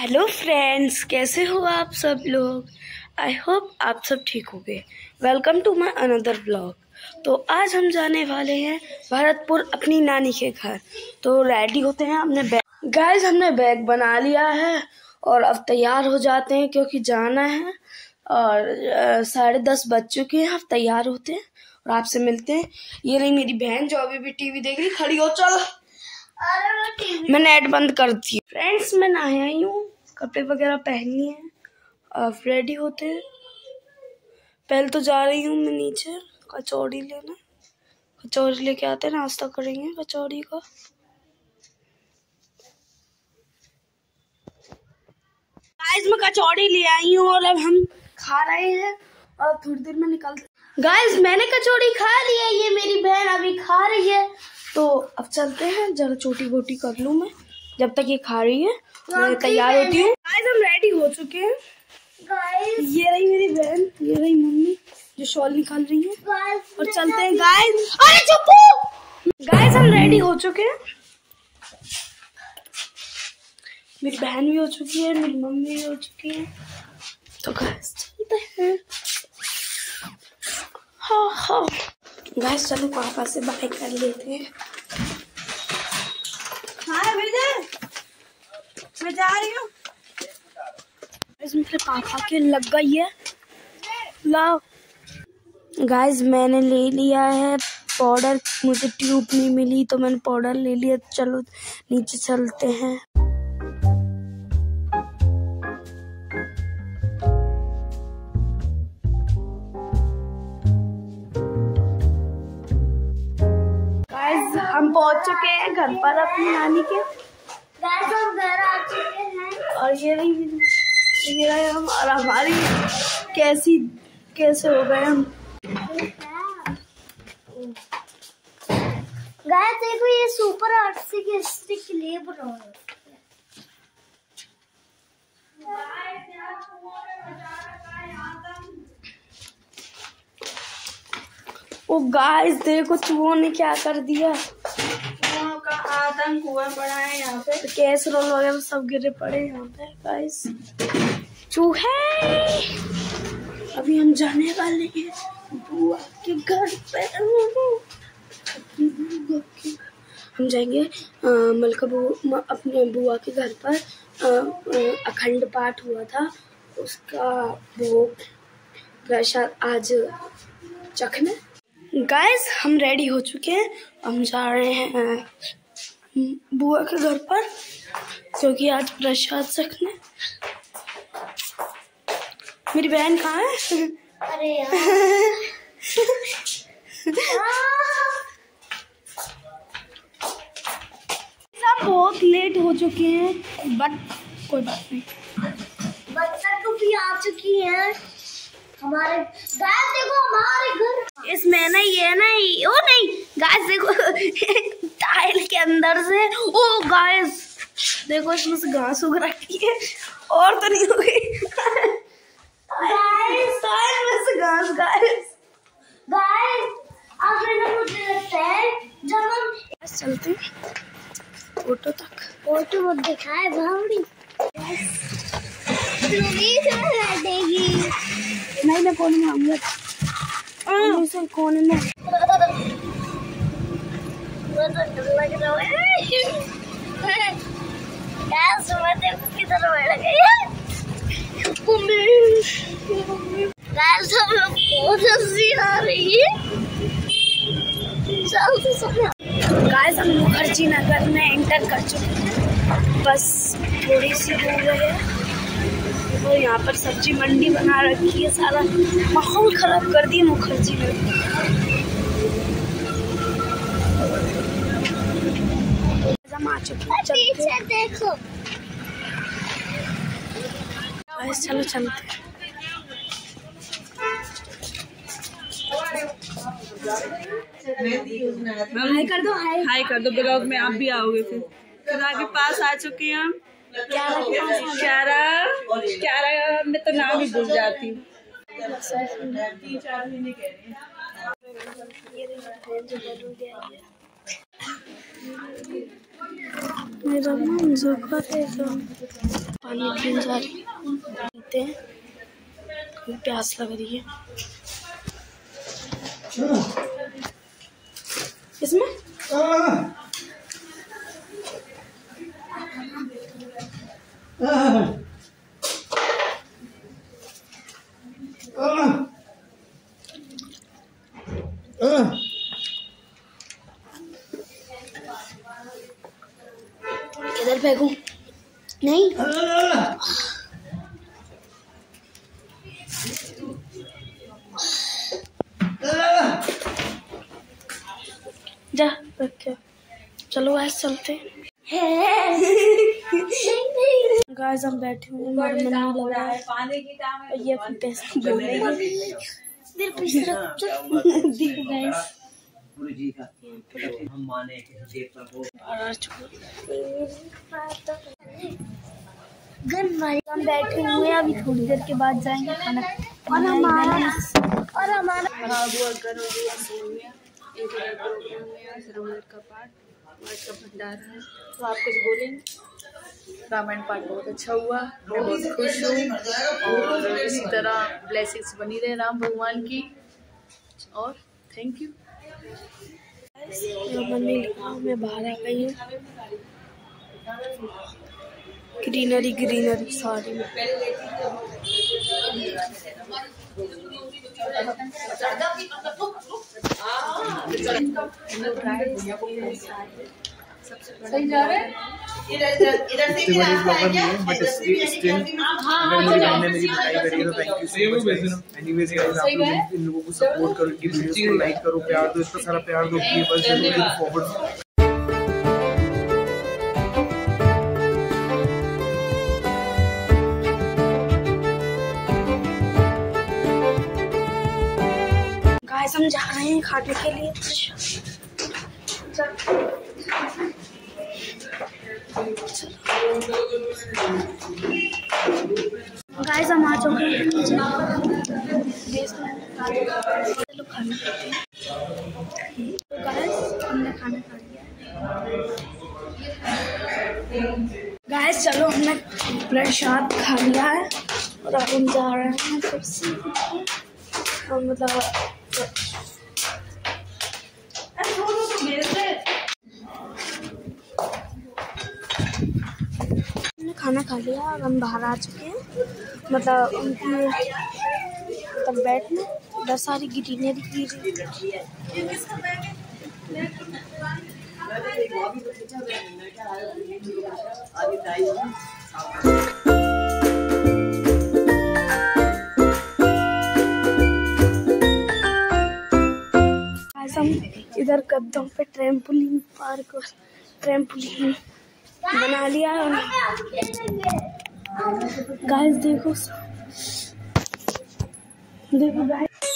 Hello friends कैसे हो आप सब लोग? आई होप आप सब ठीक हो गए welcome to my another blog तो आज हम जाने वाले हैं भरतपुर अपनी नानी के घर। तो रेडी होते हैं? हमने बैग गाइस हमने बैग बना लिया है और अब तैयार हो जाते हैं क्योंकि जाना है और साढ़े दस बज चुके हैं। अब तैयार होते हैं और आपसे मिलते हैं। ये रही मेरी बहन जो अभी भी टीवी देख रही खड़ी हो चल। मैं नेट बंद कर दी फ्रेंड्स मैं नहाया आई हूँ। कपड़े वगैरह पहनी है अब रेडी होते हैं। पहले तो जा रही हूँ मैं नीचे, कचौड़ी लेने। कचौड़ी लेके आते हैं, नाश्ता करेंगे कचौड़ी का। गाइस मैं कचौड़ी ले आई हूँ और अब हम खा रहे हैं, और थोड़ी देर में निकल गाइस मैंने कचौड़ी खा ली है, ये मेरी बहन अभी खा रही है। तो अब चलते हैं, जरा छोटी बोटी कर लूँ मैं। जब तक ये खा रही है मैं तैयार होती हूँ। गाइस हम रेडी हो चुके हैं। ये रही मेरी बहन ये रही मम्मी जो शॉल निकाल रही है। और चलते हैं गाइस अरे चुप गाइस हम रेडी हो चुके हैं। मेरी बहन भी हो चुकी है मेरी मम्मी भी हो चुकी है। तो गाइस चलते हैं। हाँ हाँ। गैस चलो पापा से बाय कर लेते हैं हाँ मैं जा रही हूँ मेरे पापा के लग गई है। लाओ। गाइस मैंने ले लिया है पाउडर मुझे ट्यूब नहीं मिली तो मैंने पाउडर ले लिया। चलो नीचे चलते हैं। हम पहुँच चुके हैं घर पर अपनी नानी के। हम घर आ चुके हैं। और ये रही हम और हमारी कैसी कैसे हो गए हम? गाय देखो ये सुपर की स्टिक ओ गाइस देखो चूहों ने क्या कर दिया। चूहों का आतंक हुआ पड़ा है यहाँ पे। तो कैसरोल वगैरह सब गिरे पड़े यहाँ पे गाइस। चूहे अभी हम जाने वाले हैं। बुआ के घर पे। हम जाएँगे मलका बु अपने बुआ के घर पर। अखंड पाठ हुआ था। उसका वो प्रसाद आज चखने। गाइस हम रेडी हो चुके हैं। हम जा रहे हैं बुआ के घर पर क्योंकि आज प्रसाद सकने मेरी बहन कहाँ है? अरे यार। सब बहुत लेट हो चुके हैं बट कोई बात नहीं। तो भी आ चुकी है। हमारे गाय देखो हमारे घर। इसमें ना ये नहीं ओ नहीं गाइस देखो टाइल के अंदर से ओ गाइस देखो इसमें से घास उग रखी है। और तो नहीं हो गई गाइस टाइल में गाइस गाइस अब मैंने मुझे लगता है। जब हम चलते फ़ोटो तक। फ़ोटो मत दिखाए भावड़ी बैठेगी नहीं मैं कोने में आऊँगा। से कोने में। लग रहा है। गाइस हम मुखर्जी नगर में एंटर कर चुके हैं। बस थोड़ी सी दूर है और यहाँ पर सब्ज़ी मंडी बना रखी है, सारा माहौल खराब कर दिया मुखर्जी ने हम आ चुके हैं देखो। गाइस चलो चलते हाय कर दो, हाय। हाय कर दो, ब्लॉग में आप भी आओगे फिर। फिर आगे पास आ चुके हैं हम। क्यारा क्यारा मैं तो नाम ही भूल जाती हूँ। ये मेरा मन करेगा पानी पीने जा रही पीते हैं। प्यास लग रही है। इसमें इधर फेंकू नहीं। जा रख के चलो आज चलते गाइस हम बैठे हुए हैं मेरा मन नहीं लग रहा है। और ये अपनी पैसे बोल रही है देखो गाइस गुरु जी का हम माने कि देवता को हम बैठे हुए हैं अभी थोड़ी देर के बाद जाएँगे खाना और हमारा और हमारा हाँ हो हो श्रवण का पाठ का भंडार है। तो आप कुछ बोलेंगे? रामायण पाठ बहुत अच्छा हुआ मैं बहुत खुश हूँ। और इसी तरह ब्लेसिंग्स बनी रहे राम भगवान की। और थैंक यू मन मैं बाहर आ गई हूँ। ग्रीनरी ग्रीनरी सारी में इतनी बड़ी ब्लॉगर नहीं है बट स्टिल अगर मेरी बहन ने मेरी बताई करी तो thank you so much anyways guys आप लोग इन लोगों को सपोर्ट करो इनकी वीडियोस को लाइक करो, प्यार दो, इतना सारा प्यार दो कि बस ज़रूर फॉरवर्ड गाइस हम जा रहे हैं खाने के लिए। गाइस हम आ चुके हैं नीचे। खाना खाते हैं। तो गाइस हमने खाना खा लिया। गाइस चलो, हमने प्रसाद खा लिया है। और अब हम जा रहे हैं फिर से। हम मतलब खाना खा लिया और हम बाहर आ चुके हैं। मतलब उनकी मतलब बेड में उधर सारी ग्रीनरी की आज इधर गद्दों पे ट्रेम्पोलिन पार्क और ट्रेम्पोलिन बना लिया गाइस देखो देखो गाइस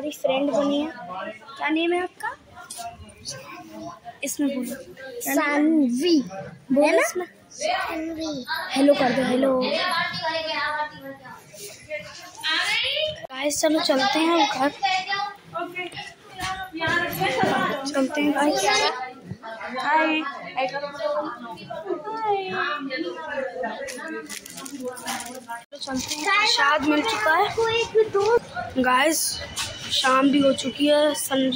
हमारी फ्रेंड बनी है। क्या नेम है आपका? इसमें बोलो। सानवी बोलो इसमें। सानवी हेलो कर दो हेलो गाइस चलो चलते हैं घर। चलते हैं गाइस हाय चलो चलते हैं। प्रसाद मिल चुका है। गाइस शाम भी हो चुकी है, सन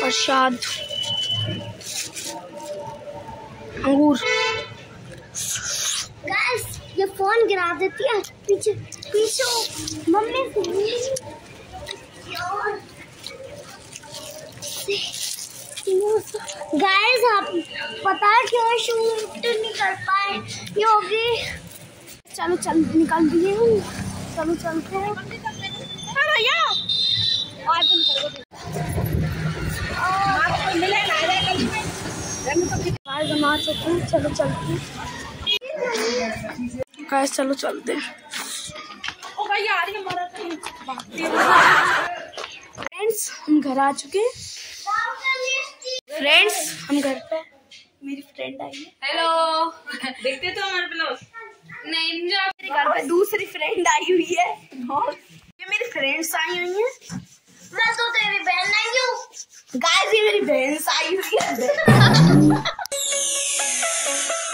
प्रसाद, अंगूर। गाइस ये फ़ोन गिरा देती है। पीछे पीछे मम्मी गाइस आप पता है क्यों शूट नहीं कर पाए? ये होगी चलो, चल, निकाल दिए। हम चलो चलते हैं। हम आ चुके हैं चलो चलते गाइस चलो चलते हैं। फ्रेंड्स फ्रेंड्स हम घर आ चुके फ्रेंड्स हम घर पे मेरी फ्रेंड आई है। हेलो देखते तो हमारे ब्लॉग नहीं मेरे घर पे दूसरी फ्रेंड आई हुई है। ये मेरी फ्रेंड्स आई हुई है। मैं तो तेरी बहन आई हूँ। गाय मेरी बहन आई हुई है।